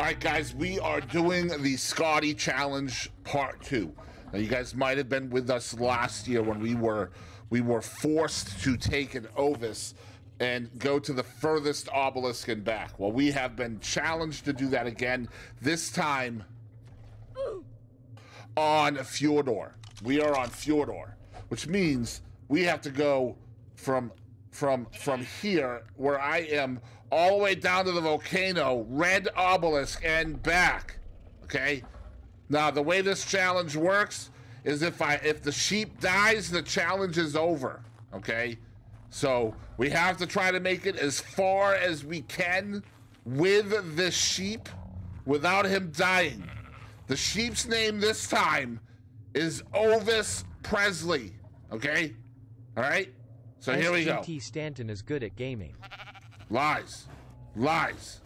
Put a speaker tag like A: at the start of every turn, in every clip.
A: All right, guys, we are doing the Scotty Challenge Part Two. Now, you guys might have been with us last year when we were we were forced to take an Ovis and go to the furthest obelisk and back. Well, we have been challenged to do that again. This time on Fjordur. We are on Fjordur, which means we have to go from from from here where I am all the way down to the volcano, red obelisk, and back. Okay. Now the way this challenge works is if I if the sheep dies, the challenge is over. Okay. So we have to try to make it as far as we can with the sheep without him dying. The sheep's name this time is Ovis Presley. Okay? All right? So here we go.
B: SGT Stanton is good at gaming.
A: Lies. Lies.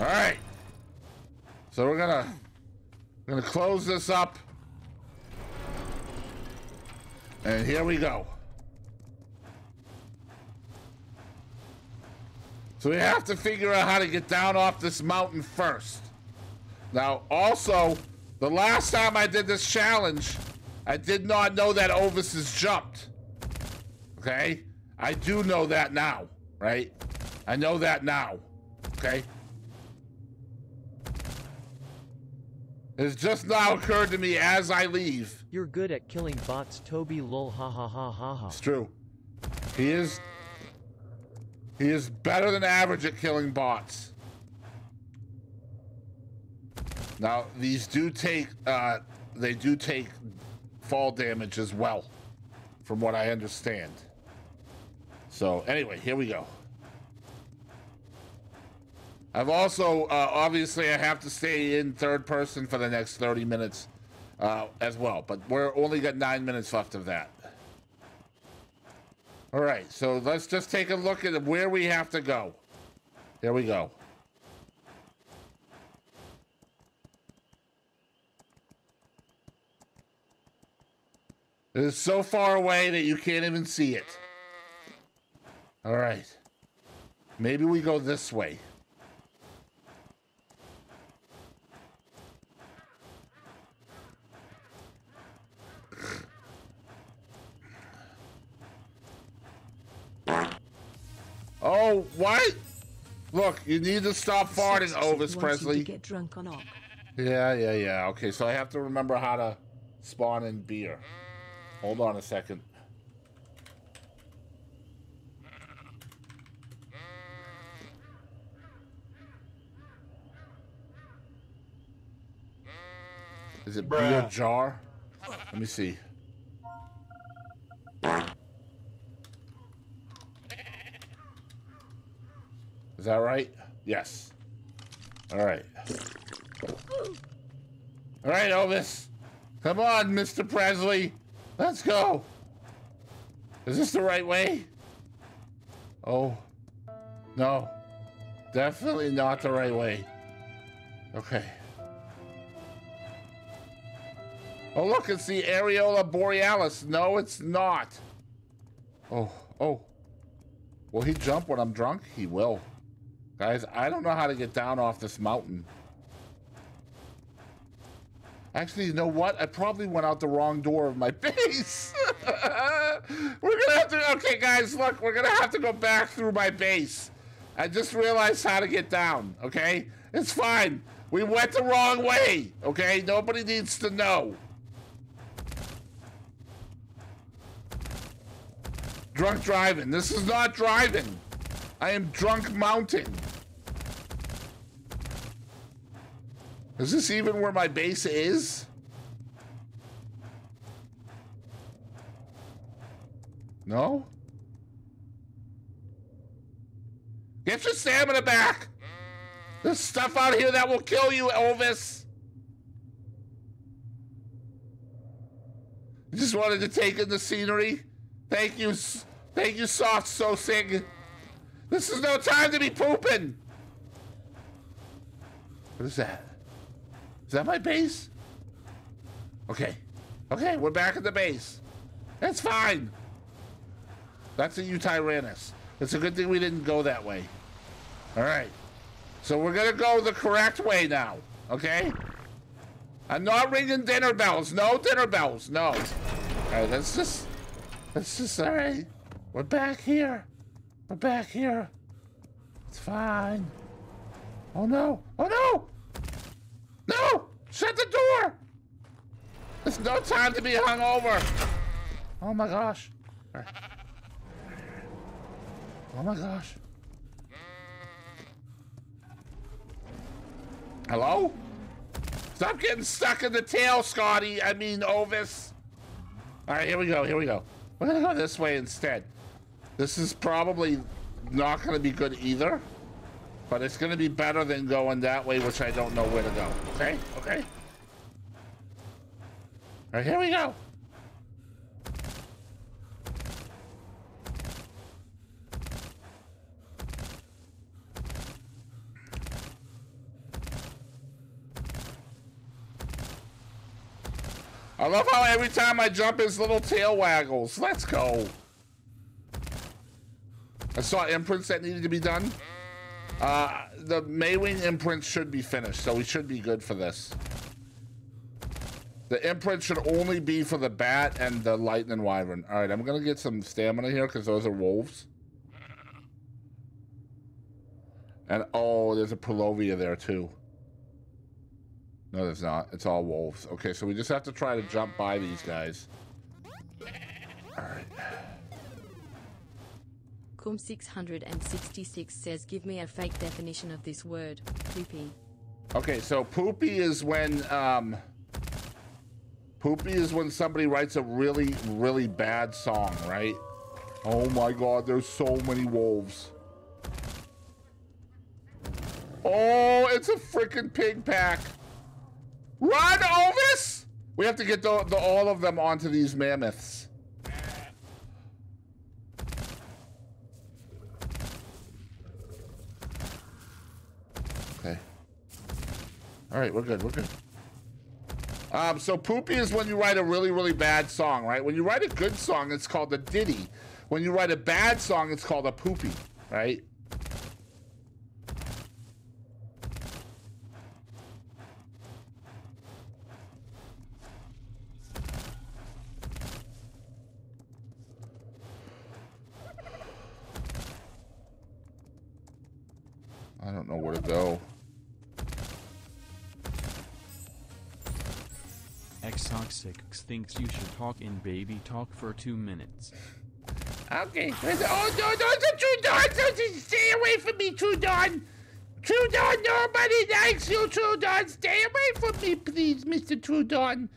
A: All right. So we're gonna we're gonna close this up, and here we go. So we have to figure out how to get down off this mountain first. Now, also, the last time I did this challenge, I did not know that Ovis has jumped. Okay? I do know that now, right? I know that now. Okay? It's just now occurred to me as I leave.
B: You're good at killing bots, Toby lol ha ha ha ha ha.
A: It's true. He is he is better than average at killing bots. Now, these do take uh they do take fall damage as well, from what I understand. So anyway, here we go. I've also uh, obviously I have to stay in third person for the next 30 minutes uh, as well, but we're only got nine minutes left of that. All right, so let's just take a look at where we have to go. There we go. It is so far away that you can't even see it. All right. Maybe we go this way. Oh, what? Look, you need to stop farting,
C: Sexy
A: Ovis Presley.
C: Get drunk on.
A: Yeah, yeah, yeah. Okay, so I have to remember how to spawn in beer. Hold on a second. Is it beer jar? Let me see. Is that right? Yes. All right. All right, Elvis. Come on, Mr. Presley. Let's go. Is this the right way? Oh. No. Definitely not the right way. Okay. Oh, look, it's the Areola Borealis. No, it's not. Oh, oh. Will he jump when I'm drunk? He will. Guys, I don't know how to get down off this mountain. Actually, you know what? I probably went out the wrong door of my base. we're gonna have to. Okay, guys, look, we're gonna have to go back through my base. I just realized how to get down. Okay, it's fine. We went the wrong way. Okay, nobody needs to know. Drunk driving. This is not driving. I am drunk mounting. Is this even where my base is? No? Get your stamina back! There's stuff out here that will kill you, Elvis! Just wanted to take in the scenery? Thank you, thank you, Soft So Sing. This is no time to be pooping! What is that? Is that my base? Okay. Okay, we're back at the base. That's fine. That's a Yutyrannus. It's a good thing we didn't go that way. All right. So we're gonna go the correct way now, okay? I'm not ringing dinner bells. No dinner bells. No. All right, let's just, let's just, all right. We're back here. We're back here. It's fine. Oh no. Oh no. No! Shut the door! There's no time to be hungover. Oh my gosh. Oh my gosh. Hello? Stop getting stuck in the tail, Scotty. I mean, Ovis. All right, here we go. Here we go. We're gonna go this way instead. This is probably not gonna be good either, but it's gonna be better than going that way, which I don't know where to go. Okay? Okay? All right, here we go. I love how every time I jump, his little tail waggles. Let's go. I saw imprints that needed to be done. Uh, the Maywing imprint should be finished, so we should be good for this. The imprint should only be for the bat and the lightning wyvern. All right, I'm gonna get some stamina here because those are wolves. And oh, there's a Purlovia there too. No, there's not. It's all wolves. Okay, so we just have to try to jump by these guys.
C: Kum666 says, give me a fake definition of this word. Poopy.
A: Okay, so poopy is when, um... Poopy is when somebody writes a really, really bad song, right? Oh my god, there's so many wolves. Oh, it's a freaking pig pack. Run, Ovis! We have to get the, the, all of them onto these mammoths. All right, we're good, we're good. Um, so poopy is when you write a really, really bad song, right? When you write a good song, it's called a ditty. When you write a bad song, it's called a poopy, right?
D: Thinks you should talk in baby talk for two minutes.
A: Okay. Oh, no, no, the Troodon! Stay away from me! Troodon, nobody likes you, Troodon! Stay away from me, please, Mr. Troodon.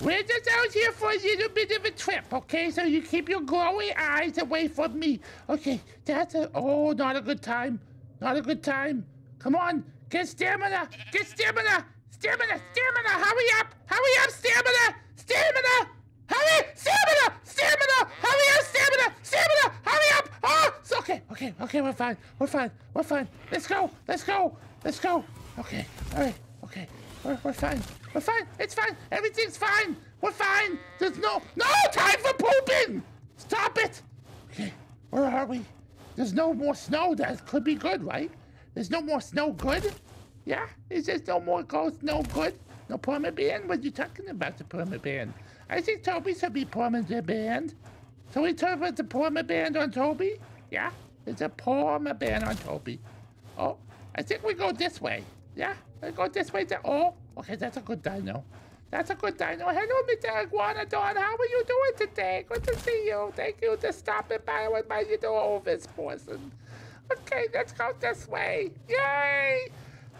A: We're just out here for a little bit of a trip, okay? So you keep your glowing eyes away from me. Okay, that's a... Oh, not a good time. Not a good time. Come on, get stamina, get stamina, stamina, stamina. Hurry up, hurry up, stamina, stamina. Hurry, stamina, stamina. Hurry up, stamina, stamina. Hurry up. Ah! Oh, it's okay, okay, okay. We're fine, we're fine, we're fine. Let's go, let's go, let's go. Okay, all right, okay. We're, we're fine. We're fine. It's fine. Everything's fine. We're fine. There's no no time for pooping. Stop it. Okay, where are we? There's no more snow. That could be good, right? There's no more snow good? Yeah? Is there no more ghost No good? No permanent ban? What are you talking about, the permanent ban? I think Toby should be permanent banned. So we turn the permanent ban on Toby? Yeah? it's a permanent ban on Toby. Oh, I think we go this way. Yeah? We go this way to... Oh, okay, that's a good dino. That's a good dino. Hello, Mr. Iguanodon. How are you doing today? Good to see you. Thank you for stopping by with my little Ovis person. Okay, let's go this way. Yay!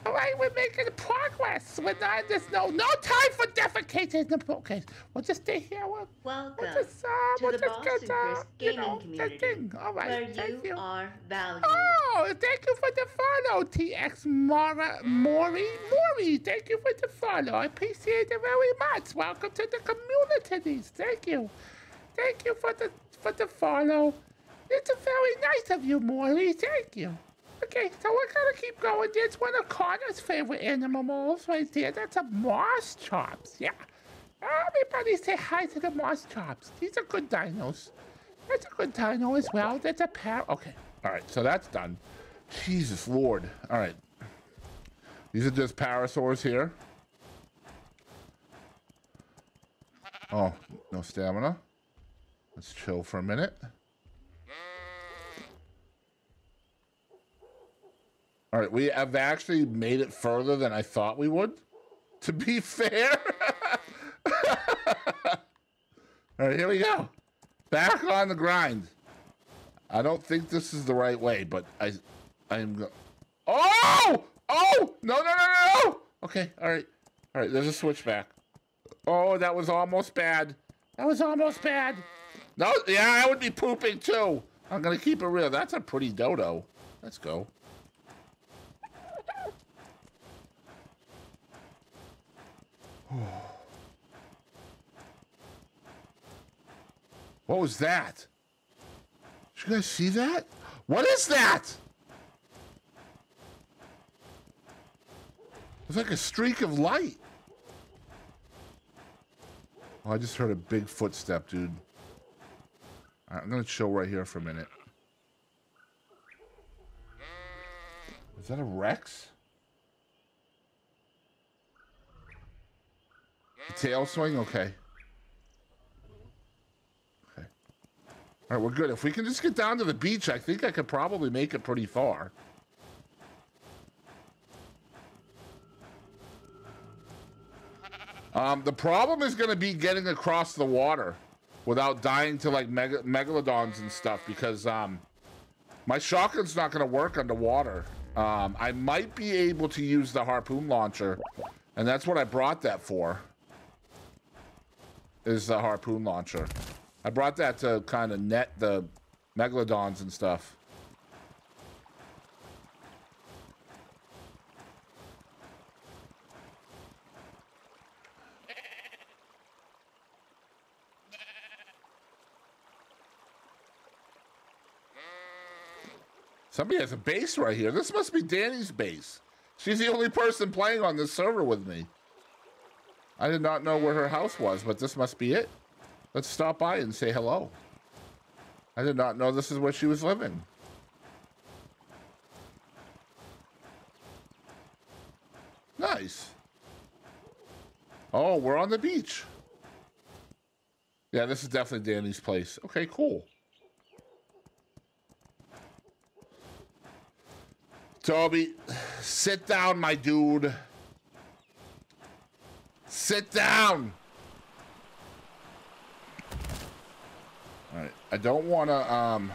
A: All right, we're making progress. We're not in the snow. No time for defecating. Okay, we'll just stay here. We'll,
E: Welcome
A: we'll just, uh,
E: to
A: we'll
E: the
A: just get, uh,
E: Chris
A: you know,
E: community.
A: All right,
E: where
A: thank
E: you
A: you.
E: are valued.
A: Oh, thank you for the follow, TX Mora Mori. Mori, thank you for the follow. I appreciate it very much. Welcome to the communities. Thank you. Thank you for the for the follow. It's very nice of you, Maury. Thank you. Okay, so we're gonna keep going. There's one of Connor's favorite animal animals right there. That's a Moschops. Yeah. Everybody say hi to the Moschops. These are good dinos. That's a good dino as well. That's a pair. Okay. All right, so that's done. Jesus Lord. All right. These are just parasaurs here. Oh, no stamina. Let's chill for a minute. All right, we have actually made it further than I thought we would. To be fair. All right, here we go. Back on the grind. I don't think this is the right way, but I, I'm. Go- oh! Oh! No! No! No! No! No! Okay. All right. All right. There's a switchback. Oh, that was almost bad. That was almost bad. No, yeah, I would be pooping too. I'm gonna keep it real. That's a pretty dodo. Let's go. What was that? Did you guys see that? What is that? It's like a streak of light. Oh, I just heard a big footstep, dude. Right, I'm gonna chill right here for a minute. Is that a Rex? Tail swing? Okay. Okay. All right, we're good. If we can just get down to the beach, I think I could probably make it pretty far. Um, the problem is going to be getting across the water without dying to like mega- megalodons and stuff because um, my shotgun's not going to work underwater. Um, I might be able to use the harpoon launcher, and that's what I brought that for. Is the harpoon launcher? I brought that to kind of net the megalodons and stuff. Somebody has a base right here. This must be Danny's base. She's the only person playing on this server with me. I did not know where her house was, but this must be it. Let's stop by and say hello. I did not know this is where she was living. Nice. Oh, we're on the beach. Yeah, this is definitely Danny's place. Okay, cool. Toby, sit down, my dude. Sit down. All right. I don't want to, um,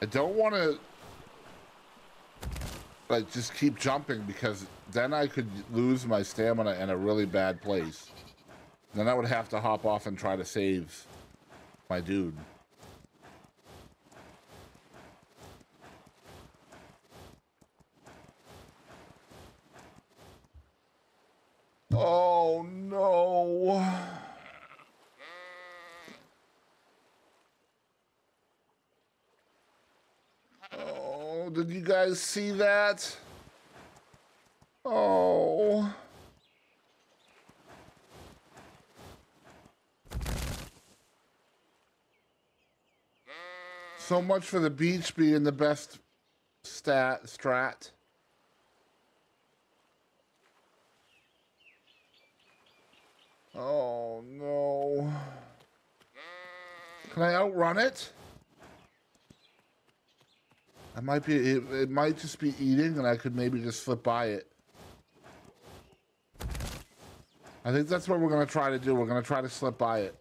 A: I don't want to, like, just keep jumping because then I could lose my stamina in a really bad place. Then I would have to hop off and try to save my dude. Oh no. Oh, did you guys see that? Oh. So much for the beach being the best stat strat. Oh no. Can I outrun it? I might be it, it might just be eating and I could maybe just slip by it. I think that's what we're gonna try to do. We're gonna try to slip by it.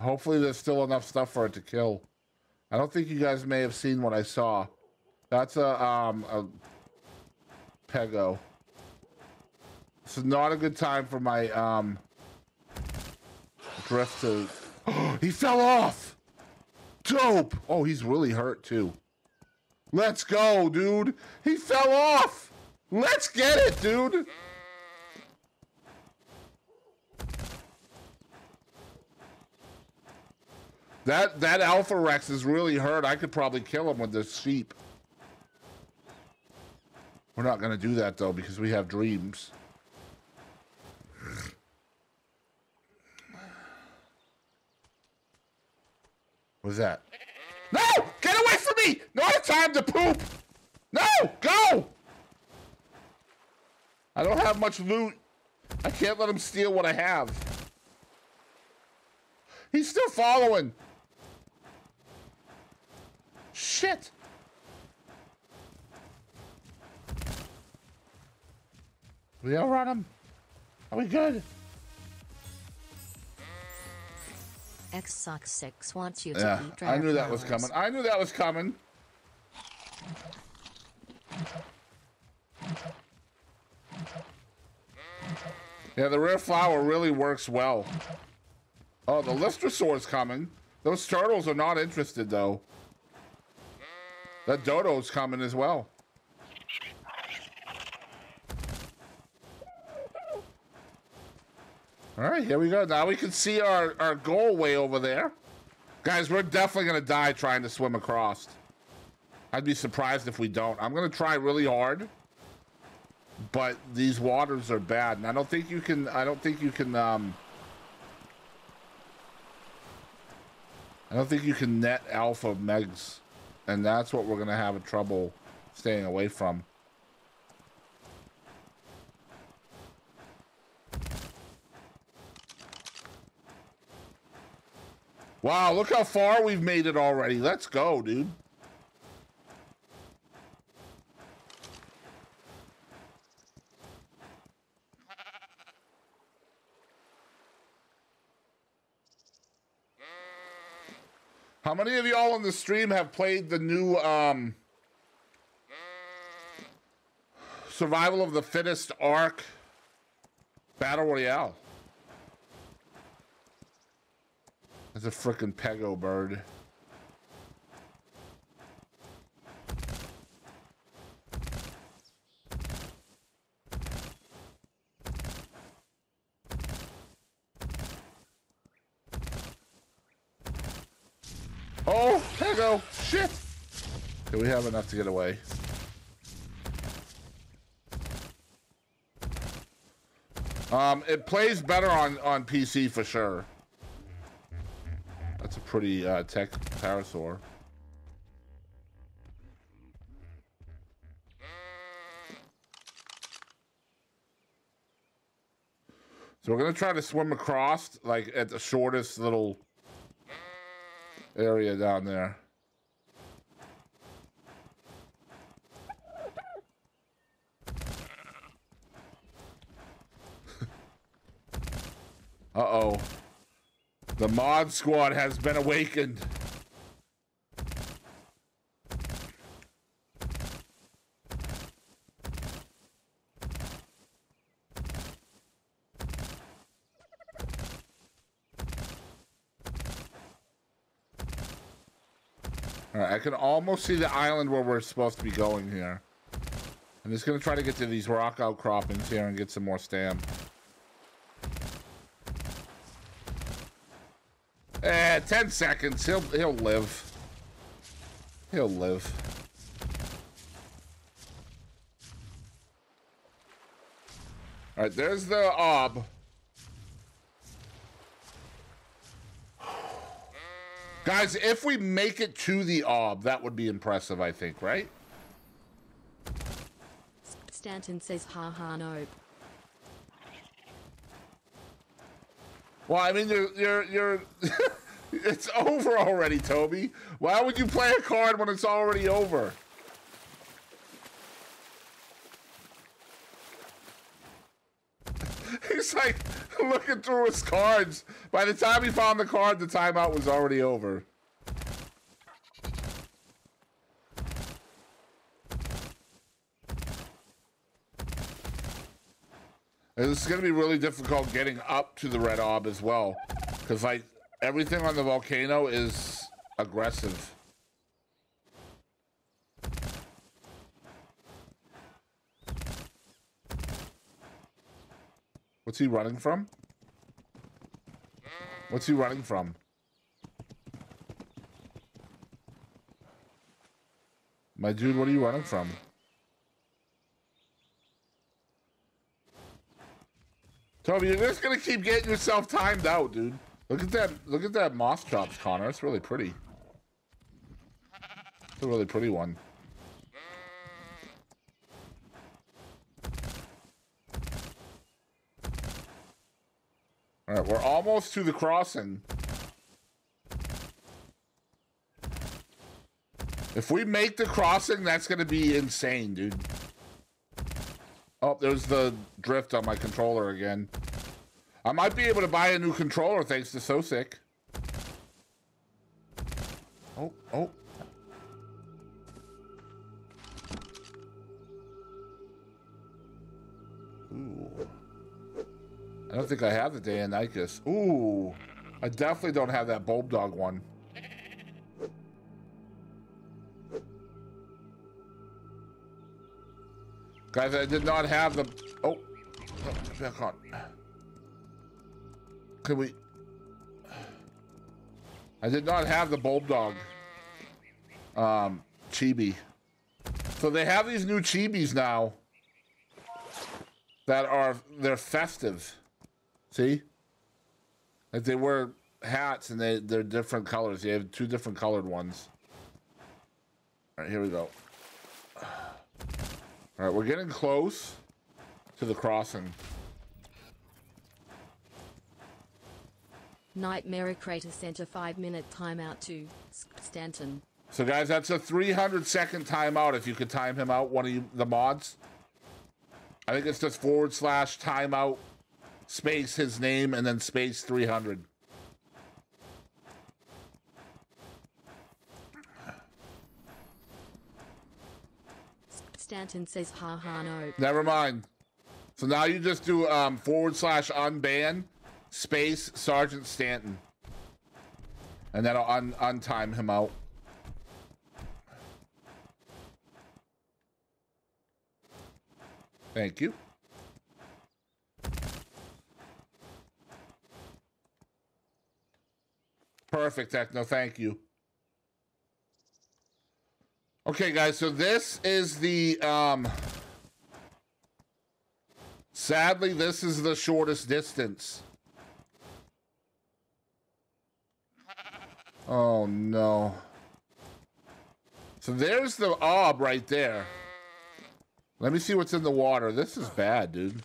A: Hopefully there's still enough stuff for it to kill. I don't think you guys may have seen what I saw. That's a um a pego. This is not a good time for my um drift to. he fell off. Dope. Oh, he's really hurt too. Let's go, dude. He fell off. Let's get it, dude. That that Alpha Rex is really hurt. I could probably kill him with this sheep. We're not going to do that, though, because we have dreams. What's that? No! Get away from me! Not a time to poop! No! Go! I don't have much loot. I can't let him steal what I have. He's still following. Shit. We outrun him. Are we good?
E: X Sox 6 wants you to
A: Yeah,
E: eat
A: I knew that
E: flowers.
A: was coming. I knew that was coming. Yeah, the rare flower really works well. Oh, the Lystrosaur's coming. Those turtles are not interested, though. That dodo's coming as well. All right, here we go. Now we can see our, our goal way over there. Guys, we're definitely going to die trying to swim across. I'd be surprised if we don't. I'm going to try really hard. But these waters are bad. And I don't think you can, I don't think you can, um... I don't think you can net alpha megs. And that's what we're going to have a trouble staying away from. Wow, look how far we've made it already. Let's go, dude. How many of y'all on the stream have played the new um Survival of the Fittest Ark Battle Royale? That's a frickin' pego bird. Oh, pego! Shit! Okay, we have enough to get away. Um, it plays better on, on PC for sure. Pretty uh, tech parasaur. So we're gonna try to swim across, like at the shortest little area down there. Uh-oh. The mod squad has been awakened. All right, I can almost see the island where we're supposed to be going here. I'm just gonna try to get to these rock outcroppings here and get some more stam. Eh, 10 seconds. He'll he'll live. He'll live. All right, there's the ob. Guys, if we make it to the ob, that would be impressive, I think, right?
C: Stanton says, ha ha, no.
A: Well, I mean, you're you're you're. it's over already, Toby. Why would you play a card when it's already over? He's like looking through his cards. By the time he found the card, the timeout was already over. And is going to be really difficult getting up to the red ob as well. Because, like, everything on the volcano is aggressive. What's he running from? What's he running from? My dude, what are you running from? Toby, you're just gonna keep getting yourself timed out, dude. Look at that. Look at that Moschops, Connor. It's really pretty. It's a really pretty one. All right, we're almost to the crossing. If we make the crossing, that's to be insane, dude. Oh, there's the drift on my controller again. I might be able to buy a new controller thanks to SoSick. Oh, oh. Ooh. I don't think I have the Deinonychus. Ooh. I definitely don't have that Bulb Dog one. Guys, I did not have the... Oh. oh back on. Can we... I did not have the Bulb Dog um, chibi. So they have these new chibis now that are, they're festive. See? Like they wear hats and they, they're different colors. You have two different colored ones. All right, here we go. All right, we're getting close to the crossing.
C: Nightmare Crater sent a five minute timeout to Stanton.
A: So, guys, that's a 300 second timeout if you could time him out, one of you, the mods. I think it's just forward slash timeout, space his name, and then space 300.
C: Stanton says, ha ha no.
A: Never mind. So now you just do um, forward slash unban space Sergeant Stanton. And that'll un untime him out. Thank you. Perfect, Techno. Thank you. Okay, guys, so this is the um sadly this is the shortest distance. Oh no. So there's the ob right there. Let me see what's in the water. This is bad, dude.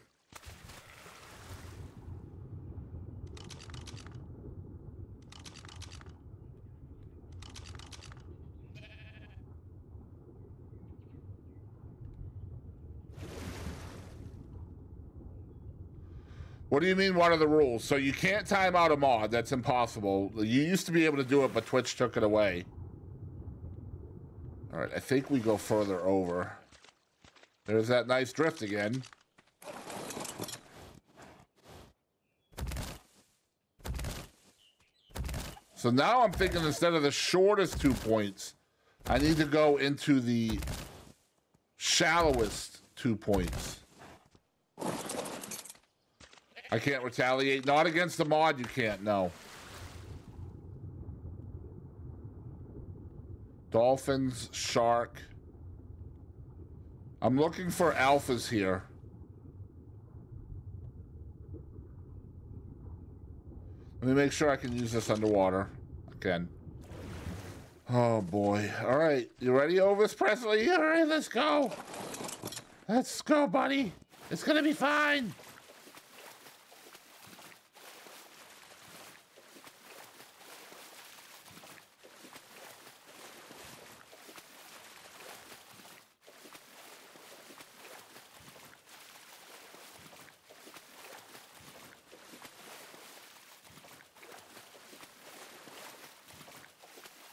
A: What do you mean, what are the rules? So you can't time out a mod. That's impossible. You used to be able to do it, but Twitch took it away. All right, I think we go further over. There's that nice drift again. So now I'm thinking instead of the shortest two points, I need to go into the shallowest two points. I can't retaliate. Not against the mod, you can't, no. Dolphins, shark. I'm looking for alphas here. Let me make sure I can use this underwater again. Oh boy. All right. You ready, Elvis Presley? All right, let's go. Let's go, buddy. It's to be fine.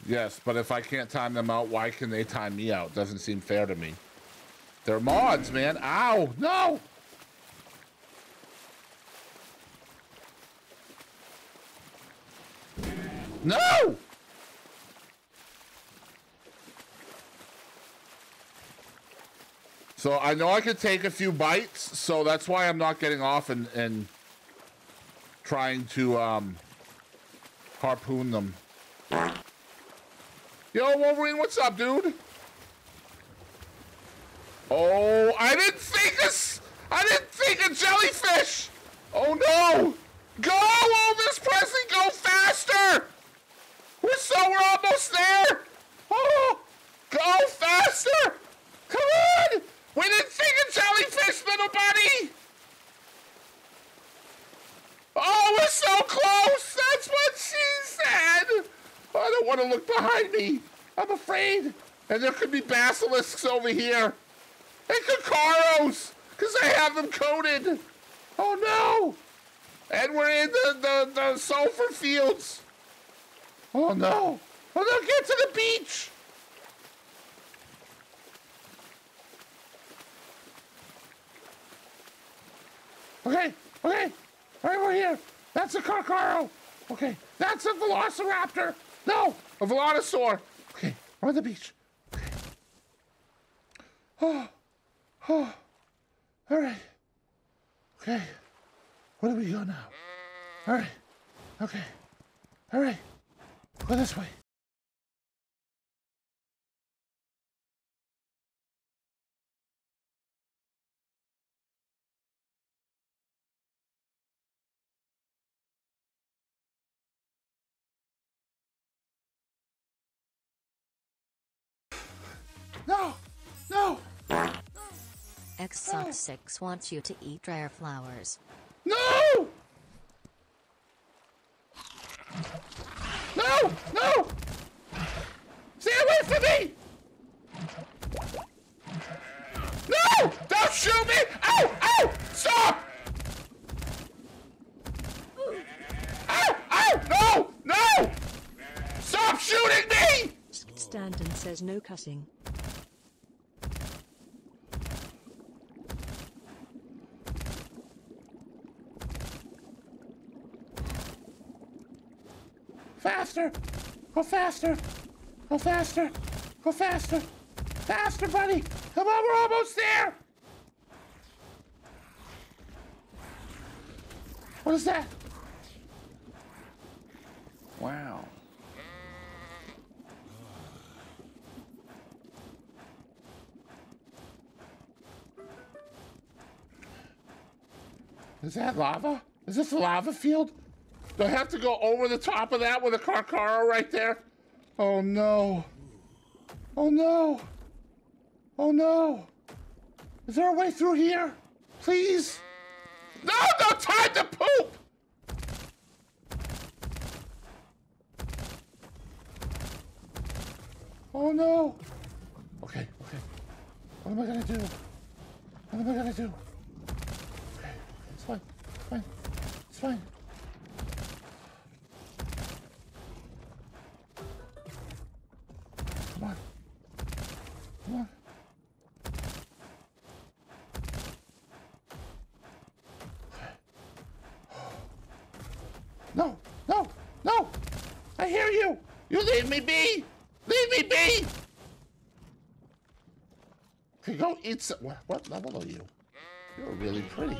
A: Yes, but if I can't time them out, why can they time me out? Doesn't seem fair to me. They're mods, man. Ow! No! No! So I know I could take a few bites, so that's why I'm not getting off and, and trying to um, harpoon them. Yo, Wolverine, what's up, dude? Oh, I didn't think this! I didn't think a jellyfish! Oh no! Go, Elvis Presley, go faster! We're so we're almost there! Oh, go faster! Come on! We didn't think a jellyfish, little buddy! Oh, we're so close! That's what she said! Oh, I don't want to look behind me. I'm afraid. And there could be basilisks over here. And Kakaros, because I have them coated. Oh no. And we're in the, the, the sulfur fields. Oh no. Oh no, get to the beach. Okay, okay. All right, we're here. That's a Carcaro. Okay, that's a Velociraptor. No, a Velonosaur. Okay, we're on the beach. Okay. Oh, oh. All right. Okay. Where do we go now? All right. Okay. All right. Go this way. No! No!
E: X6 wants you to eat rare flowers.
A: No! No! No! Stay away from me! No! Don't shoot me! Ow! Ow! Stop! Ow! Ow! No! No! Stop shooting me!
C: Stanton says no cussing.
A: Faster! Go faster! Go faster! Go faster! Faster, buddy! Come on, we're almost there! What is that? Wow. Is that lava? Is this a lava field? Do I have to go over the top of that with a Carcaro right there? Oh no. Oh no. Oh no. Is there a way through here? Please? No, no time to poop! Oh no. Okay, okay. What am I gonna do? What am I gonna do? Okay, it's fine. It's fine. It's fine. I hear you! You leave me be! Leave me be! Okay, go eat some. What, what level are you? You're really pretty.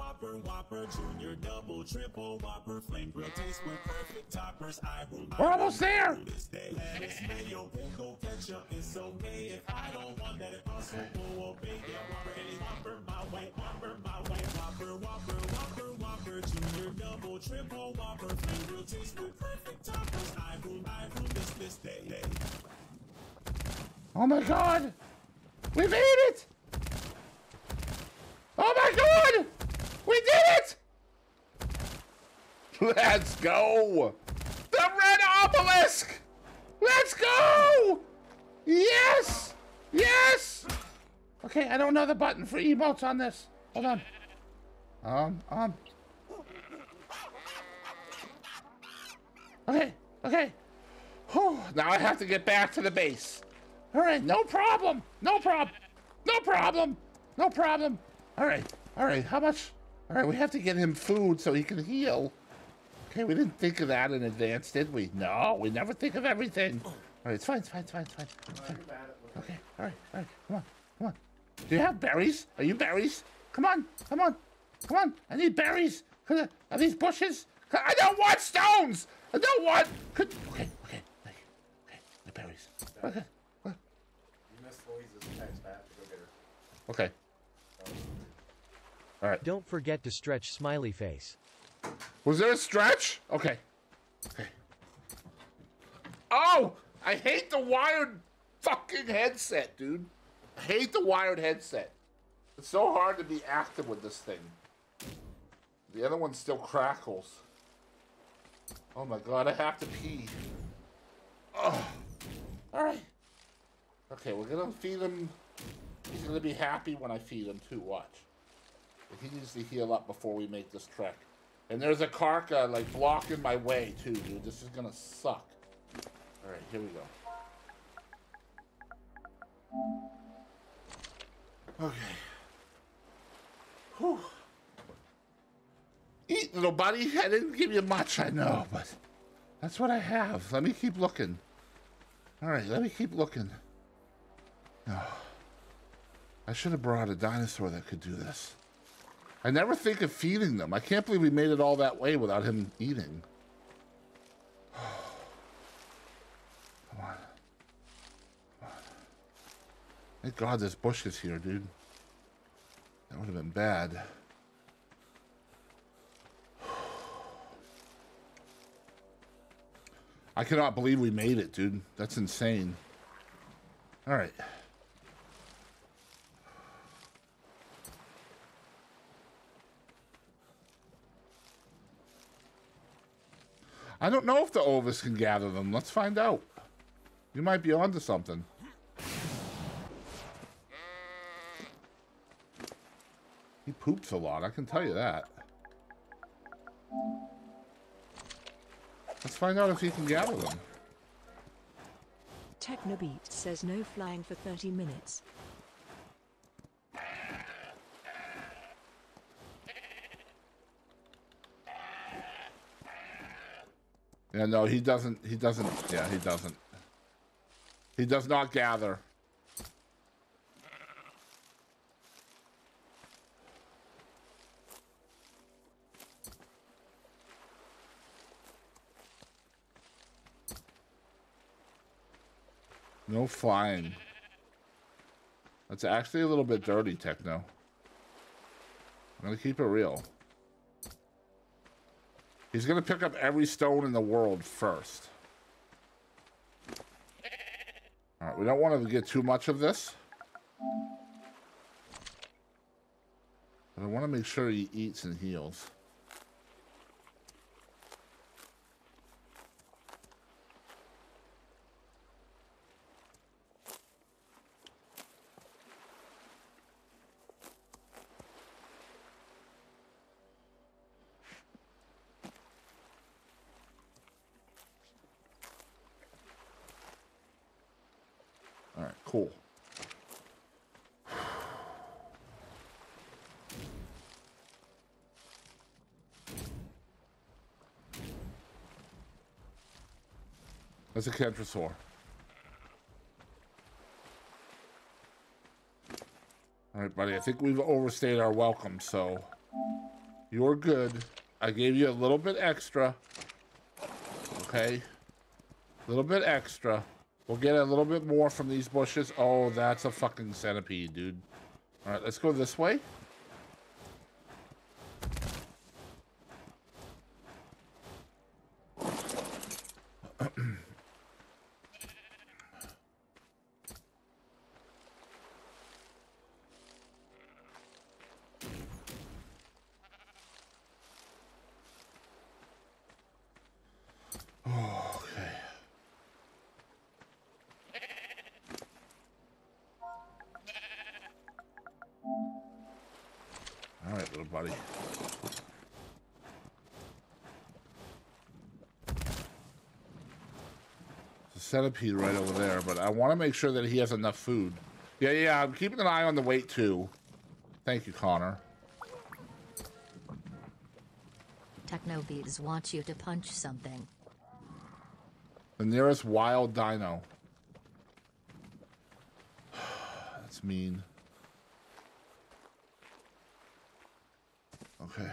F: Whopper, Whopper, Junior, Double, Triple, Whopper, Flame Grill, taste with perfect toppers. I will
A: We're almost there!
F: this day. Lettuce, mayo, pickle, ketchup, it's okay if I don't want that. Will obey. Yeah, Whopper, any Whopper, my way, Whopper, my way, Whopper, Whopper, Whopper, Whopper, Junior, Double, Triple, Whopper, Flame Grill, taste with perfect toppers. I will, I will this this day.
A: Oh my god! We made it! Oh my god! We did it! Let's go! The red obelisk! Let's go! Yes! Yes! Okay, I don't know the button for emotes on this. Hold on. Um, um. Okay, okay. Whew, now I have to get back to the base. All right, no problem. No problem. No problem. No problem. All right, all right. How much? All right, we have to get him food so he can heal. Okay, we didn't think of that in advance, did we? No, we never think of everything. All right, it's fine, it's fine, it's fine, it's fine. It's fine. Okay, all right, all right. Come on, come on. Do you have berries? Are you berries? Come on, come on, come on. I need berries. Are these bushes? I don't want stones. I don't want. Could, okay, okay, you. Okay, the berries. Okay. what? Okay. All right.
B: Don't forget to stretch smiley face.
A: Was there a stretch? Okay. Okay. Oh! I hate the wired fucking headset, dude. I hate the wired headset. It's so hard to be active with this thing. The other one still crackles. Oh my god, I have to pee. Oh. Alright. Okay, we're gonna feed him. He's gonna be happy when I feed him too, watch. He needs to heal up before we make this trek. And there's a Carcha like blocking my way too, dude. This is gonna suck. Alright, here we go. Okay. Whew. Eat, little buddy. I didn't give you much, I know, but that's what I have. Let me keep looking. All right, let me keep looking. Oh. I should have brought a dinosaur that could do this. I never think of feeding them. I can't believe we made it all that way without him eating. Come on. Come on. Thank God this bush is here, dude. That would have been bad. I cannot believe we made it, dude. That's insane. All right. I don't know if the Ovis can gather them. Let's find out. You might be onto something. He poops a lot, I can tell you that. Let's find out if he can gather them.
G: Technobeat says no flying for 30 minutes.
A: Yeah, no, he doesn't. He doesn't. Yeah, he doesn't. He does not gather. No flying. That's actually a little bit dirty, Techno. I'm gonna keep it real. He's gonna pick up every stone in the world first. Alright, we don't want to get too much of this. But I want to make sure he eats and heals. All right, cool. That's a Kentrosaur. All right, buddy. I think we've overstayed our welcome, so you're good. I gave you a little bit extra. Okay? A little bit extra. We'll get a little bit more from these bushes. Oh, that's a fucking centipede, dude. All right, let's go this way. Okay. All right, little buddy. There's a centipede right over there, but I want to make sure that he has enough food. Yeah, yeah, I'm keeping an eye on the weight too. Thank you, Connor.
E: Technobeats wants you to punch something.
A: The nearest wild dino. That's mean. Okay.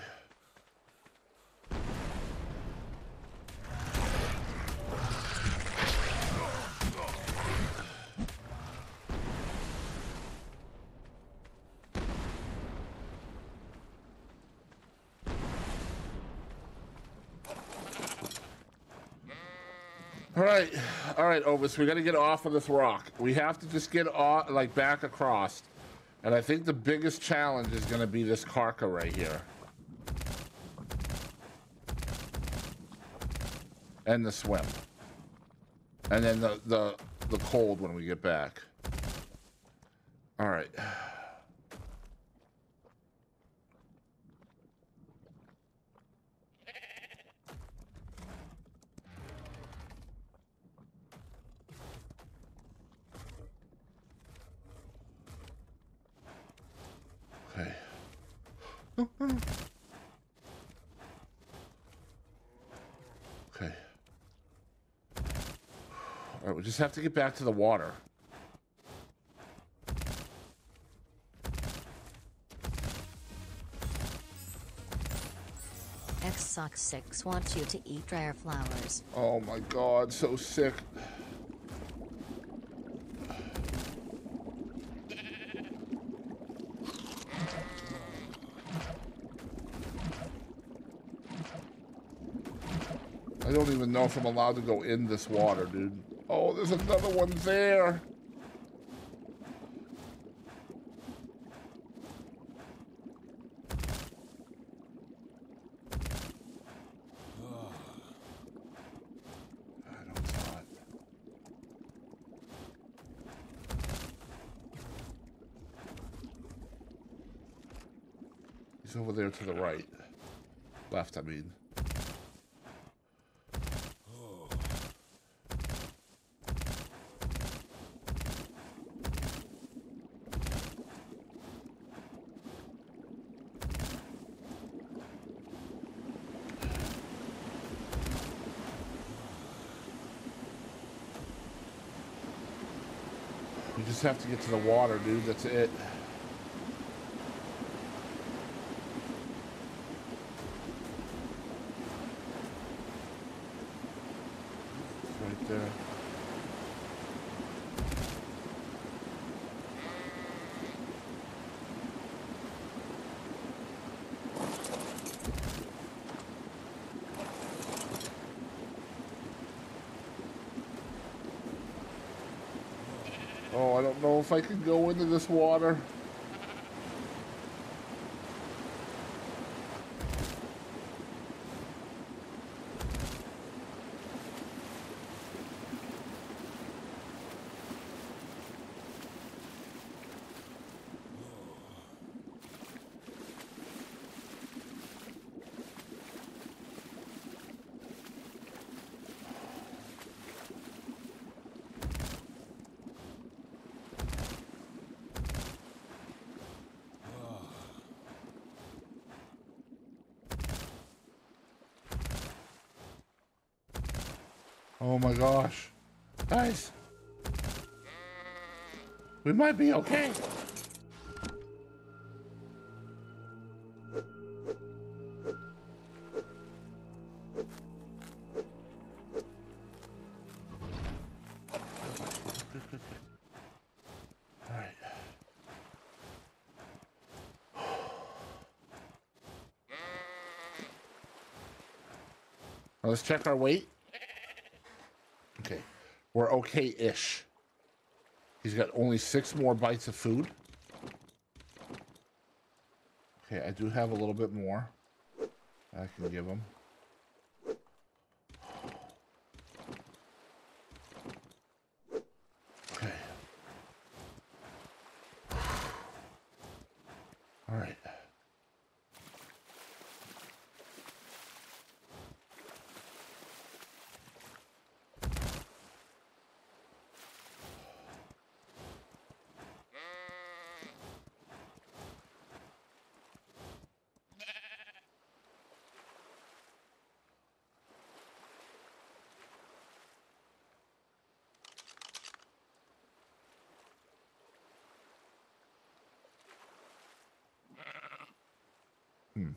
A: All right, all right, Ovis, we got to get off of this rock. We have to just get off, like back across. And I think the biggest challenge is going to be this Carcha right here. And the swim. And then the, the, the cold when we get back. All right. Just have to get back to the water.
E: X Sock 6 wants you to eat rare flowers.
A: Oh my god, so sick. I don't even know if I'm allowed to go in this water, dude. Oh, there's another one there. He's over there to the right. Left, I mean. Just have to get to the water, dude. That's it. It's right there. Oh, I don't know if I can go into this water. Oh my gosh. Guys. We might be okay. Let's check our weight. We're okay-ish. He's got only six more bites of food. Okay, I do have a little bit more I can give him. Hmm.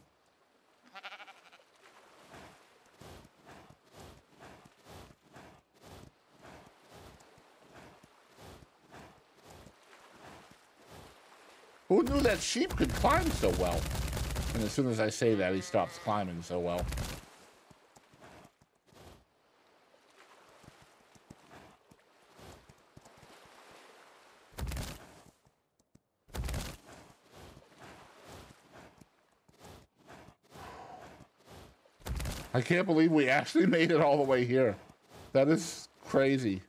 A: Who knew that sheep could climb so well? And as soon as I say that, he stops climbing so well. I can't believe we actually made it all the way here. That is crazy.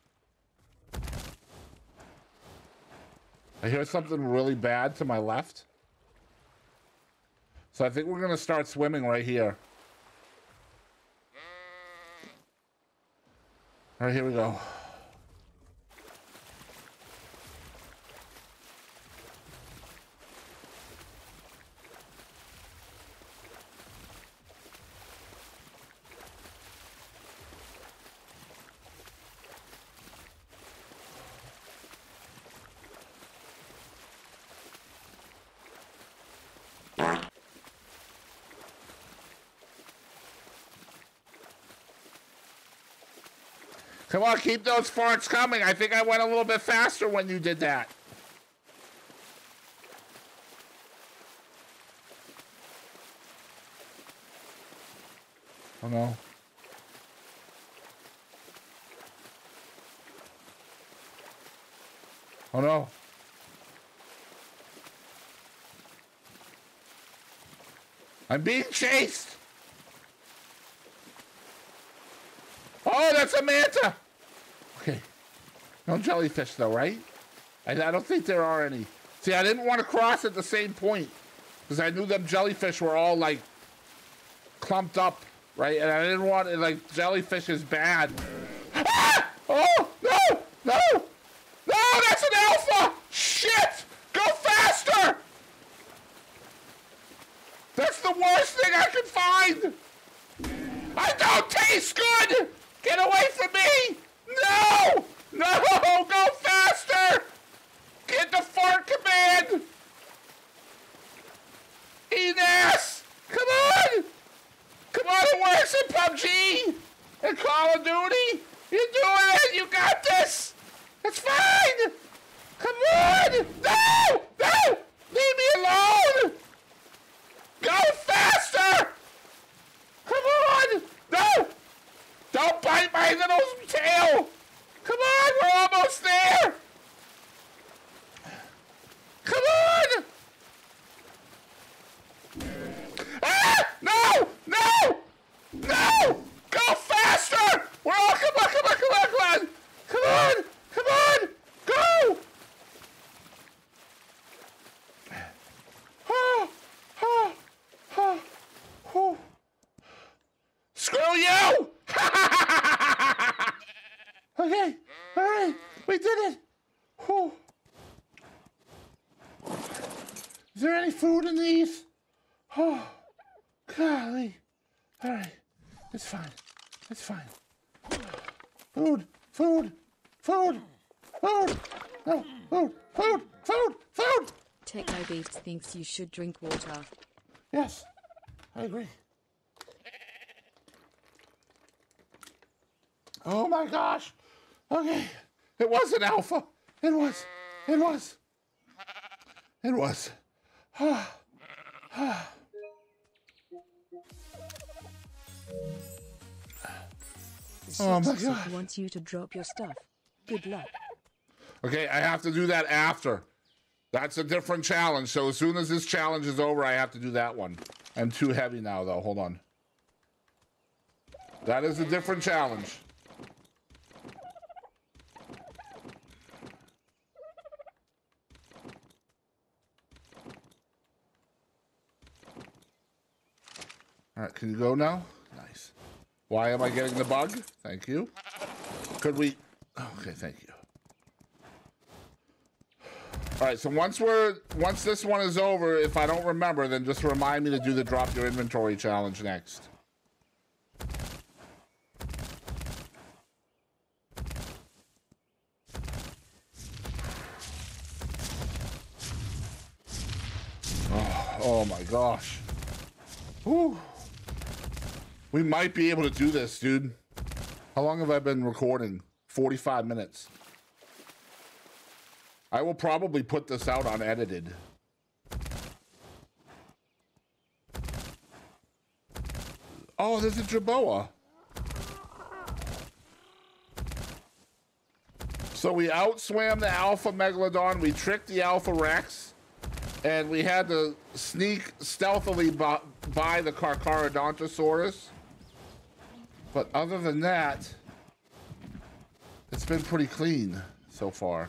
A: I hear something really bad to my left. So I think we're going to start swimming right here. All right, here we go. Come on, keep those farts coming. I think I went a little bit faster when you did that. Oh no. Oh no. I'm being chased. Oh, that's a manta. No jellyfish though, right? I, I don't think there are any. See, I didn't want to cross at the same point because I knew them jellyfish were all like clumped up, right? And I didn't want it like jellyfish is bad. Ah! Oh no, no, no! That's an alpha. Shit! Go faster! That's the worst thing I can find. I don't taste good. Get away from me! No! No! Go faster! Get the fart command! Enos! Come on! Come on, it works in PUBG! And Call of Duty! You're doing it! You got this! It's fine! Come on! No! No! Leave me alone! Go faster! Come on! No! Don't bite my little tail! Come on, we're almost there! Come on! Ah! No! No! No! Go faster! We're all come on, come on, come on, come on! Come on! Come on! Go! Oh, oh, oh, oh. Screw you! okay, all right, we did it. Whew. Is there any food in these? Oh, golly. All right, it's fine. It's fine. Food, food, food, food. No, food, food, food, food.
C: Techno Beast thinks you should drink water.
A: Yes, I agree. Oh my gosh. Okay. It was an alpha. It was. It was. It was. Oh my god.
G: wants you to drop your stuff. Good luck.
A: Okay, I have to do that after. That's a different challenge. So as soon as this challenge is over, I have to do that one. I'm too heavy now, though. Hold on. That is a different challenge. All right, can you go now? Nice. Why am I getting the bug? Thank you. Could we? Okay, thank you. All right, so once we're once this one is over, if I don't remember, then just remind me to do the drop your inventory challenge next. Oh, oh my gosh. Whew. We might be able to do this, dude. How long have I been recording? 45 minutes. I will probably put this out unedited. Oh, there's a Jerboa. So we outswam the Alpha Megalodon, we tricked the Alpha Rex, and we had to sneak stealthily by, by the Carcharodontosaurus. But other than that, it's been pretty clean so far.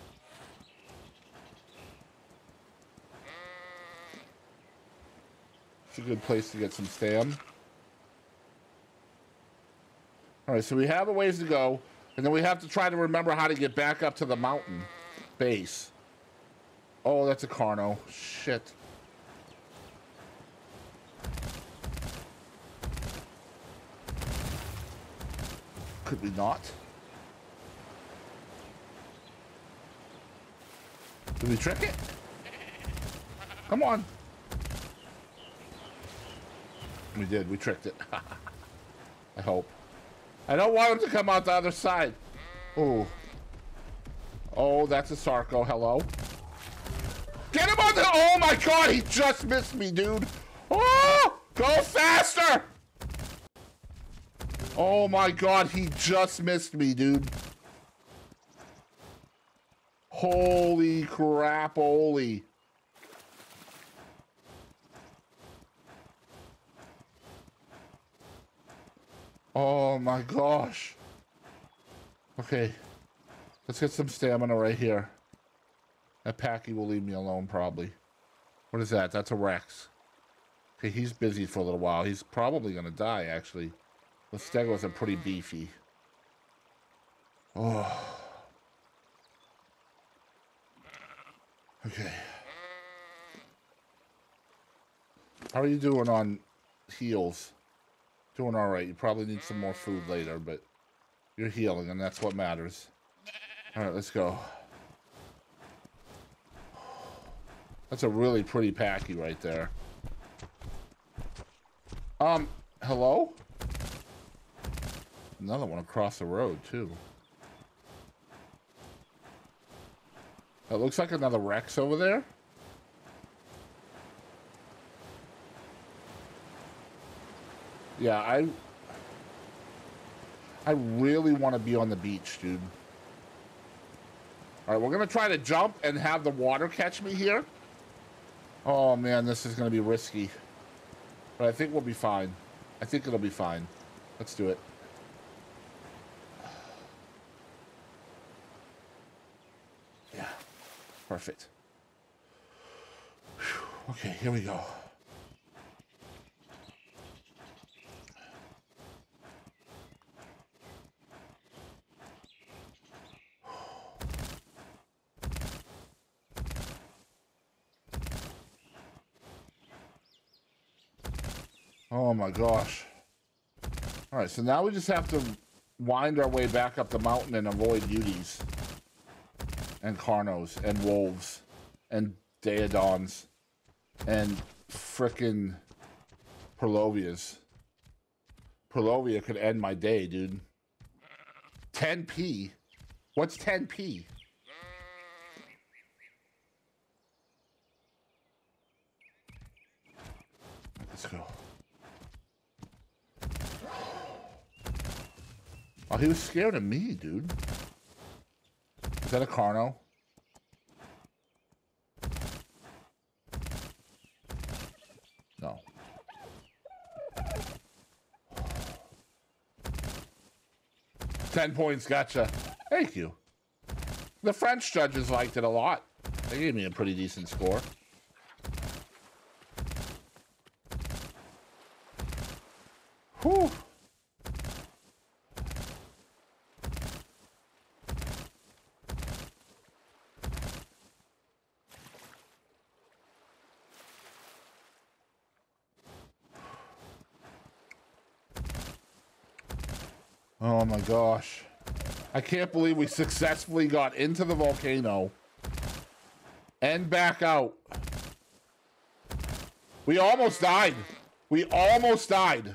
A: It's a good place to get some stam. All right, so we have a ways to go, and then we have to try to remember how to get back up to the mountain base. Oh, that's a Carno. Shit. Could we not? Did we trick it? Come on. We did. We tricked it. I hope. I don't want him to come out the other side. Oh. Oh, that's a Sarco. Hello. Get him on the... Oh, my God. He just missed me, dude. Oh! Go faster! Oh, my God. He just missed me, dude. Holy crap, holy. Oh my gosh. Okay. Let's get some stamina right here. That Packy will leave me alone, probably. What is that? That's a Rex. Okay, he's busy for a little while. He's probably going to die, actually. The Stegos are pretty beefy. Oh. Okay. How are you doing on heals? Doing all right. You probably need some more food later, but you're healing, and that's what matters. All right, let's go. That's a really pretty packy right there. Um, hello? Another one across the road, too. That looks like another Rex over there. Yeah, I... I really want to be on the beach, dude. All right, we're going to try to jump and have the water catch me here. Oh, man, this is going to be risky. But I think we'll be fine. I think it'll be fine. Let's do it. Yeah, perfect. Whew. Okay, here we go. Oh my gosh. All right, so now we just have to wind our way back up the mountain and avoid Uties and Carnos and Wolves and Daeodons and frickin' Purlovias. Purlovia could end my day, dude. 10p? What's 10p? Let's go. Oh, he was scared of me, dude. Is that a Carno? No. Ten points, gotcha. Thank you. The French judges liked it a lot. They gave me a pretty decent score. Whew. Gosh. I can't believe we successfully got into the volcano and back out. We almost died. We almost died.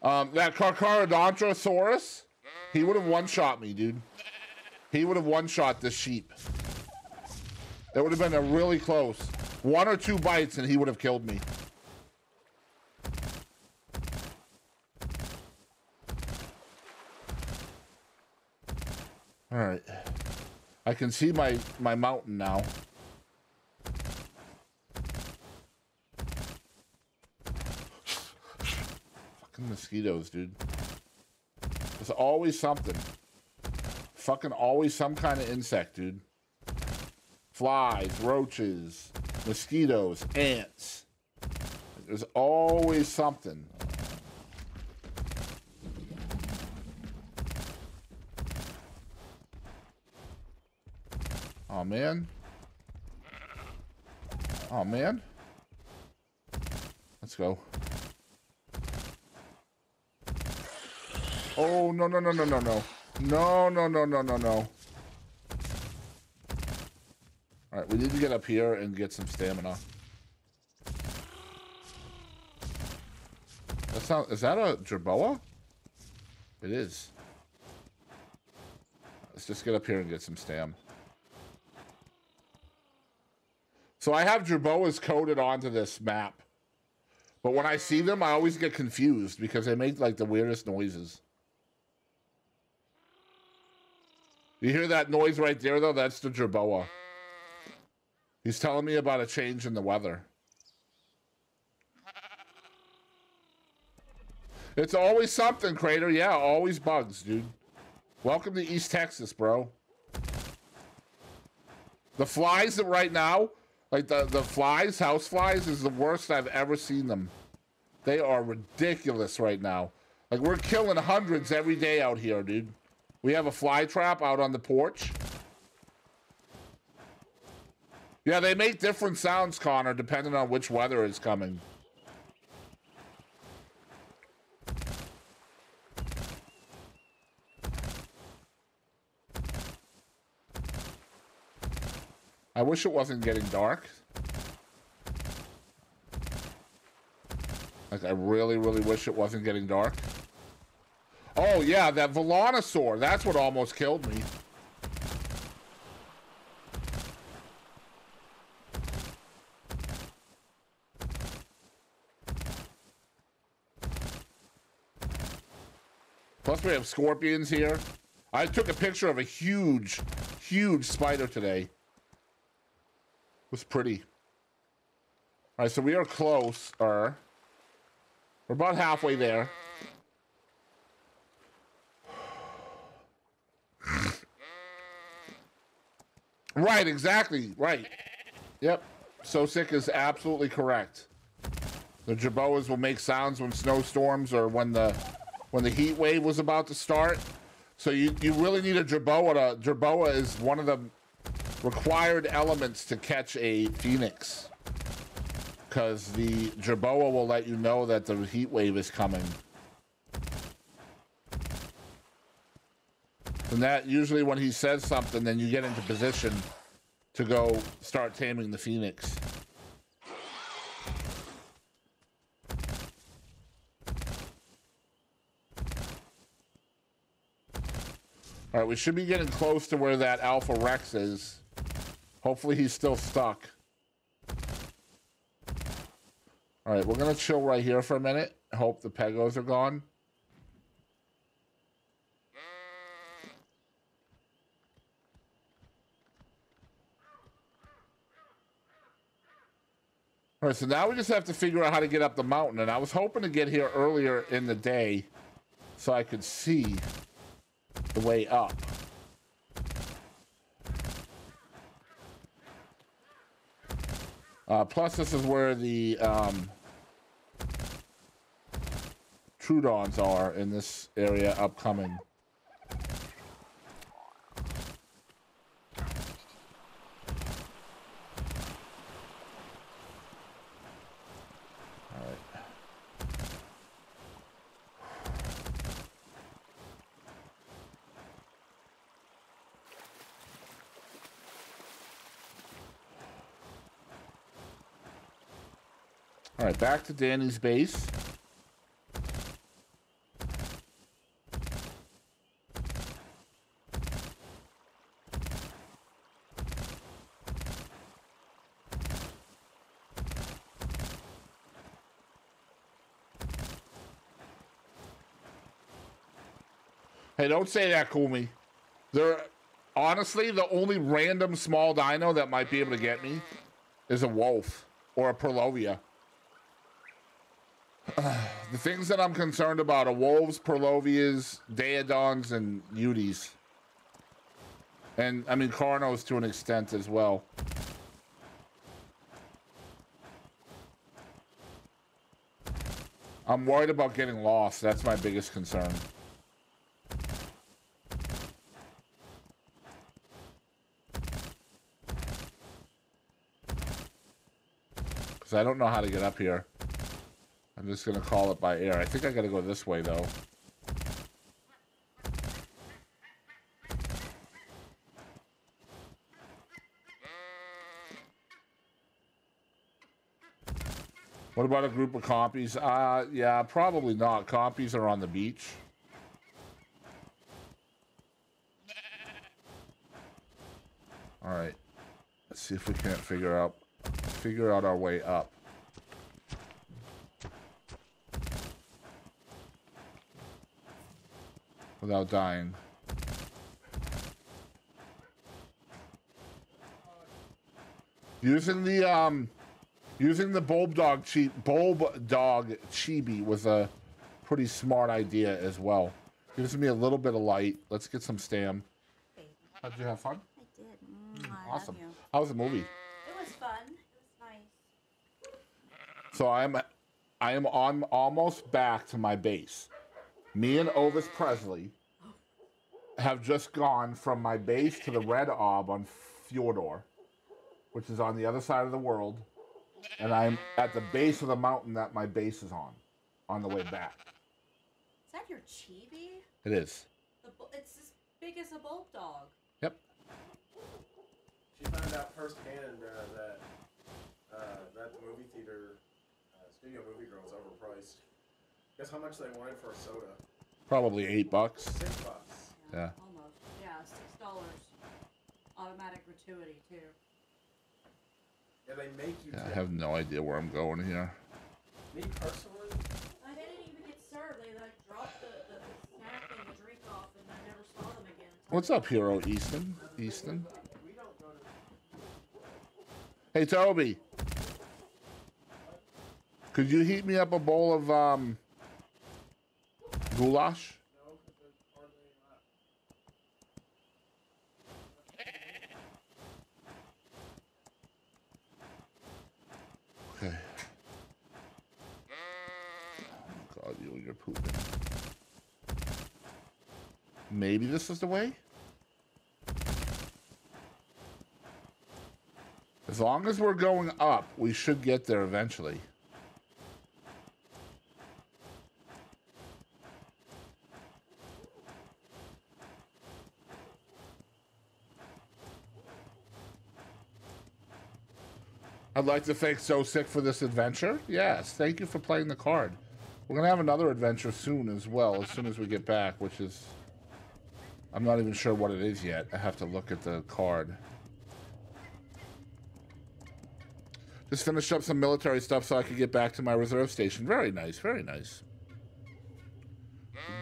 A: Um, that Carcharodontrosaurus, he would have one-shot me, dude. He would have one-shot this sheep. It would have been a really close. One or two bites and he would have killed me. All right. I can see my, my mountain now. Fucking mosquitoes, dude. It's always something. Fucking always some kind of insect, dude. Flies, roaches, mosquitoes, ants. There's always something. Oh man. Oh man. Let's go. Oh no no no no no no. No no no no no no. Alright, we need to get up here and get some stamina. That's not is that a jerboa? It is. Let's just get up here and get some stam. So I have jerboas coded onto this map. But when I see them, I always get confused because they make like the weirdest noises. You hear that noise right there, though? That's the jerboa. He's telling me about a change in the weather. It's always something, Crater. Yeah, always bugs, dude. Welcome to East Texas, bro. The flies that right now, like the, the flies, house flies, is the worst I've ever seen them. They are ridiculous right now. Like we're killing hundreds every day out here, dude. We have a fly trap out on the porch. Yeah, they make different sounds, Connor, depending on which weather is coming. I wish it wasn't getting dark. Like, I really, really wish it wasn't getting dark. Oh, yeah, that Velonasaur. That's what almost killed me. We have scorpions here. I took a picture of a huge, huge spider today. It was pretty. All right, so we are close. We're about halfway there. Right, exactly. Right. Yep. So sick is absolutely correct. The jerboas will make sounds when snowstorms or when the when the heat wave was about to start. So you, you really need a jerboa. To, jerboa is one of the required elements to catch a phoenix. Because the jerboa will let you know that the heat wave is coming. And that usually when he says something, then you get into position to go start taming the phoenix. All right, we should be getting close to where that Alpha Rex is. Hopefully he's still stuck. All right, we're going to chill right here for a minute. Hope the pegos are gone. All right, so now we just have to figure out how to get up the mountain. And I was hoping to get here earlier in the day so I could see the way up. Uh, plus, this is where the um, Troodons are in this area upcoming. Back to Danny's base. Hey, don't say that, Kumi. They're honestly the only random small dino that might be able to get me is a wolf or a Purlovia. The things that I'm concerned about are wolves, purlovias, daeodons, and uties. And I mean carnos to an extent as well. I'm worried about getting lost. That's my biggest concern. Because I don't know how to get up here. I'm just to call it by air. I think I got to go this way, though. What about a group of compies? Uh, yeah, probably not. Compies are on the beach. All right. Let's see if we can't figure out figure out our way up. Without dying. Using the um using the bulb dog cheat bulb dog chibi was a pretty smart idea as well. Gives me a little bit of light. Let's get some stam. How did you have fun?
H: I did. Mm, I
A: Awesome.
H: love you.
A: How was the movie?
H: It was fun. It was nice.
A: So I'm I am on almost back to my base. Me and Ovis Presley have just gone from my base to the Red Ob on Fjordur, which is on the other side of the world, and I'm at the base of the mountain that my base is on, on the way back.
H: Is that your chibi?
A: It is.
H: The bu- it's as big as a bulb dog.
A: Yep.
I: She found out firsthand uh, that uh, that the movie theater uh, studio movie girl is overpriced. Guess how much they wanted for a soda?
A: Probably eight bucks.
I: Six bucks.
A: Yeah.
H: Almost. Yeah, six dollars. Automatic gratuity too.
I: Yeah, they make you.
A: Yeah, I have no idea where I'm going here.
I: Me personally,
H: I didn't even get served. They like dropped the, the snack and the drink off, and I never saw them again.
A: What's up, Hero Easton? Easton?
I: we don't go to.
A: Hey, Toby. Could you heat me up a bowl of um goulash?
I: No, 'cause there's hardly any left.
A: Okay. Oh God, you and your pooping. Maybe this is the way? As long as we're going up, we should get there eventually. I'd like to thank So Sick for this adventure. Yes, thank you for playing the card. We're gonna have another adventure soon as well, as soon as we get back, which is I'm not even sure what it is yet. I have to look at the card. Just finished up some military stuff so I could get back to my reserve station. Very nice, very nice.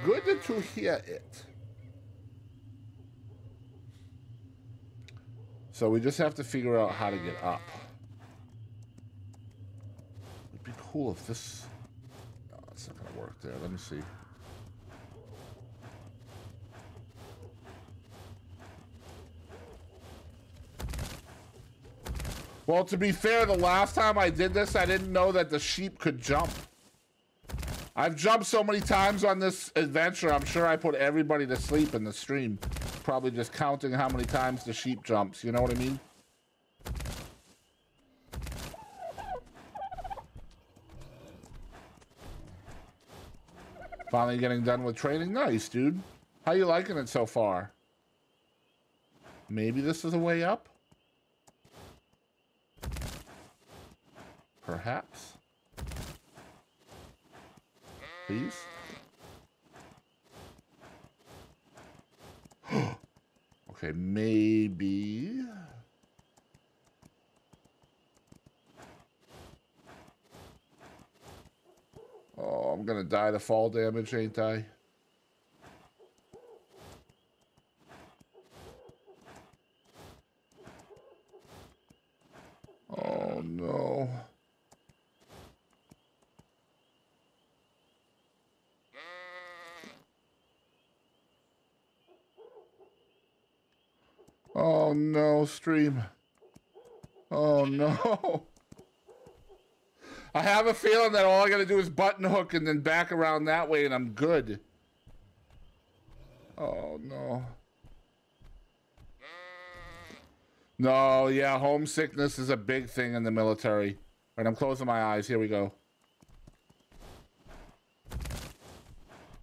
A: Good to hear it. So we just have to figure out how to get up. It'd be cool if this. No, it's not gonna work there. Let me see. Well, to be fair, the last time I did this, I didn't know that the sheep could jump. I've jumped so many times on this adventure, I'm sure I put everybody to sleep in the stream. Probably just counting how many times the sheep jumps, you know what I mean? Finally getting done with training. Nice, dude. How you liking it so far? Maybe this is a way up? Perhaps. Please? okay, maybe. Oh, I'm gonna die to fall damage, ain't I? Oh no. Oh no, stream. Oh no. I have a feeling that all I gotta do is button hook and then back around that way and I'm good. Oh no. No, yeah, homesickness is a big thing in the military. All right, I'm closing my eyes. Here we go.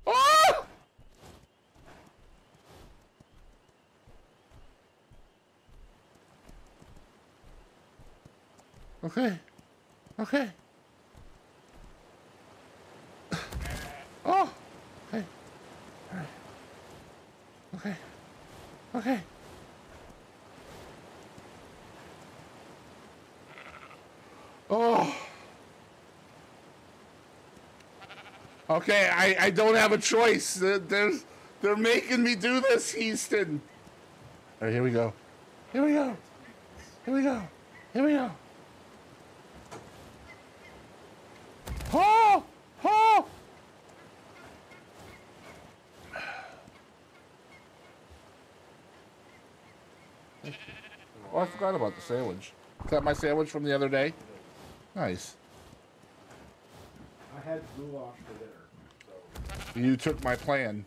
A: Oh! Okay. Okay. Oh! Okay. Okay. Okay. Oh. Okay, I, I don't have a choice. There's, they're making me do this, Houston. All right, here we go. Here we go. Here we go. Here we go. Oh! Oh! Oh, I forgot about the sandwich. Is that my sandwich from the other day? Nice.
I: I had goulash for dinner, so.
A: You took my plan.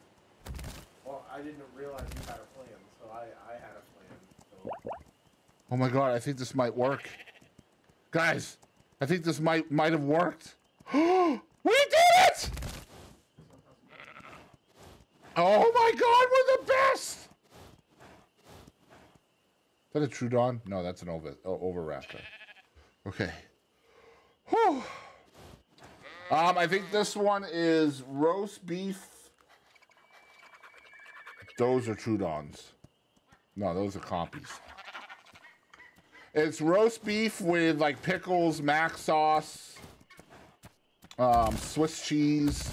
I: Well, I didn't realize you had a plan, so I, I had a plan. So.
A: Oh my god, I think this might work. Guys, I think this might might have worked. we did it! Oh my god, we're the best! Is that a Troodon? No, that's an over, oh, Oviraptor. Okay. Whew. Um, I think this one is roast beef. Those are Troodons. No, those are compies. It's roast beef with like pickles, mac sauce, um, Swiss cheese.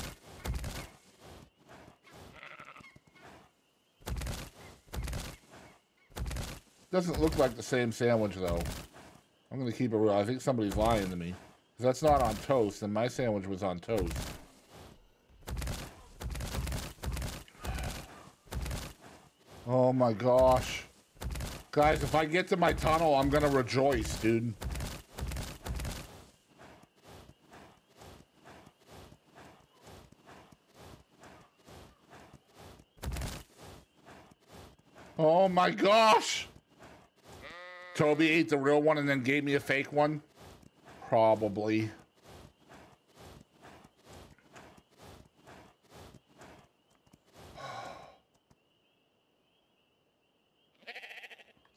A: Doesn't look like the same sandwich though. I'm gonna keep it real. I think somebody's lying to me. that's not on toast, and my sandwich was on toast. Oh my gosh. Guys, if I get to my tunnel, I'm gonna rejoice, dude. Oh my gosh! Toby ate the real one and then gave me a fake one? Probably.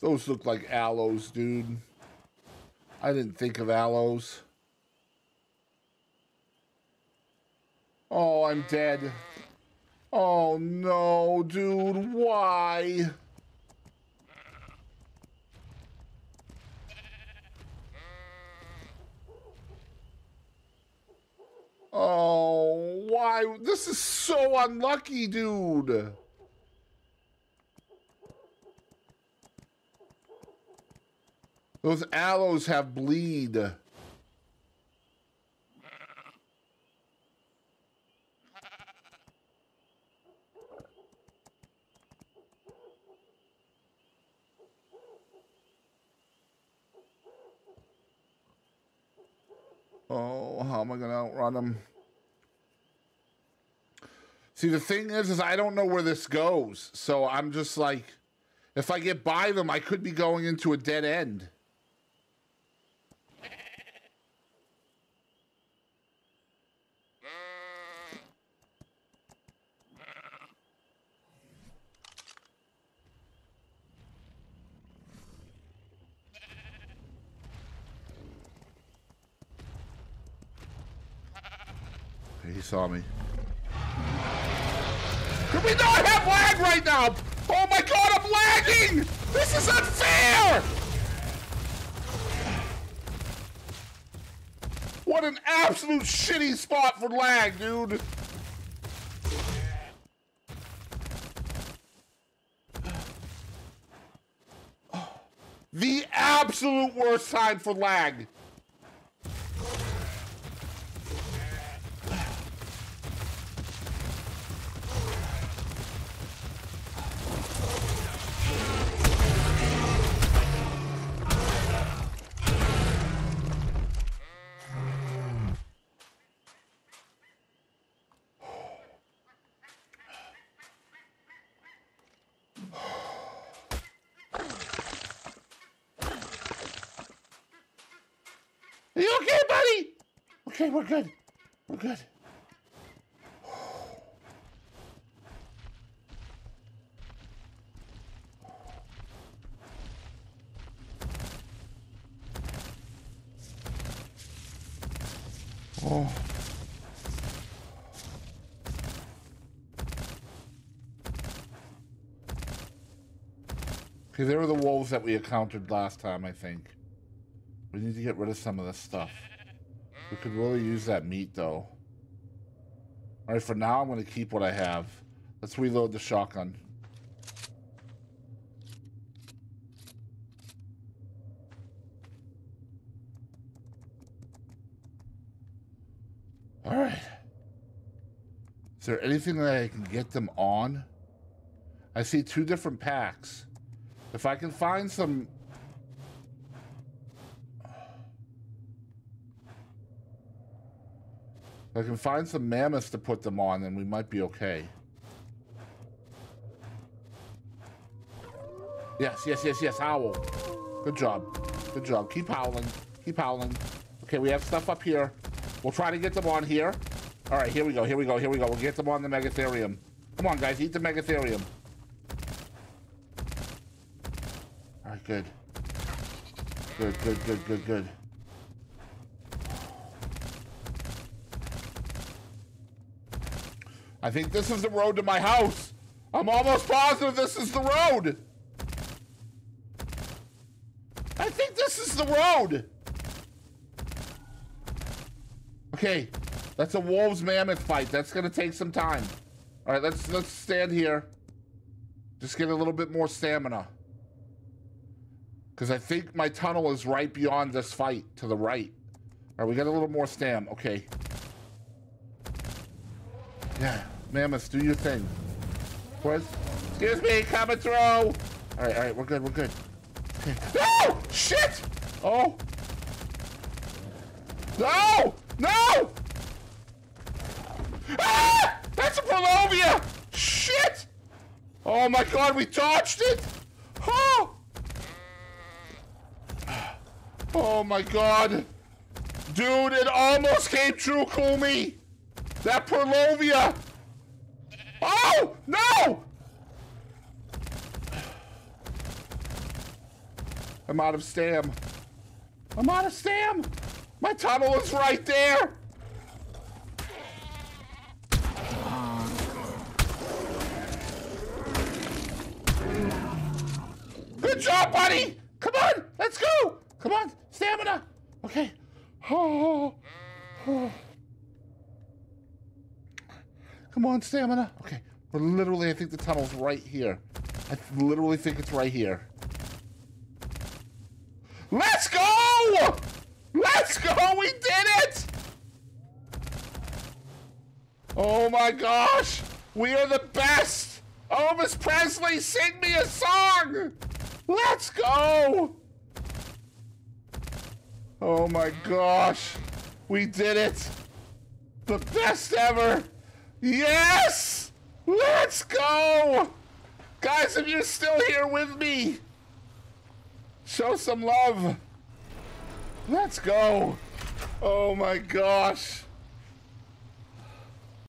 A: Those look like Allos, dude. I didn't think of Allos. Oh, I'm dead. Oh no, dude, why? Oh, why? This is so unlucky, dude. Those Allos have bleed. Oh, how am I going to outrun them? See, the thing is, is I don't know where this goes. So I'm just like, if I get by them, I could be going into a dead end. He saw me. Could we not have lag right Oh my god, I'm lagging! This is unfair! What an absolute shitty spot for lag, dude. The absolute worst time for lag. Are you okay, buddy? Okay, we're good. We're good. Oh. Okay, there were the wolves that we encountered last time, I think. We need to get rid of some of this stuff. We could really use that meat, though. Alright, for now, I'm going to keep what I have. Let's reload the shotgun. Alright. Is there anything that I can get them on? I see two different packs. If I can find some... I can find some mammoths to put them on, then we might be okay. Yes, yes, yes, yes, howl. Good job. Good job. Keep howling. Keep howling. Okay, we have stuff up here. We'll try to get them on here. All right, here we go, here we go, here we go. We'll get them on the Megatherium. Come on, guys, eat the Megatherium. All right, good. Good, good, good, good, good. I think this is the road to my house. I'm almost positive this is the road. I think this is the road. Okay, that's a wolves mammoth fight. That's gonna take some time. All right, let's let's stand here. Just get a little bit more stamina. Because I think my tunnel is right beyond this fight to the right. All right, we got a little more stam. Okay. Yeah, mammoths, do your thing. Where's? Excuse me, coming through. All right, all right, we're good, we're good. Okay. No! Shit! Oh! No! No! Ah! That's a Purlovia! Shit! Oh my god, we dodged it! Oh! Oh my god! Dude, it almost came true, Kumi! That Purlovia! Oh! No! I'm out of stam. I'm out of stam! My tunnel is right there! Good job, buddy! Come on, let's go! Come on, stamina! Okay. Oh, oh. Come on, stamina. Okay, we're literally, I think the tunnel's right here. I literally think it's right here. Let's go! Let's go! We did it! Oh my gosh! We are the best! Elvis Presley, sing me a song! Let's go! Oh my gosh! We did it! The best ever! Yes! Let's go! Guys, if you're still here with me, show some love. Let's go. Oh my gosh.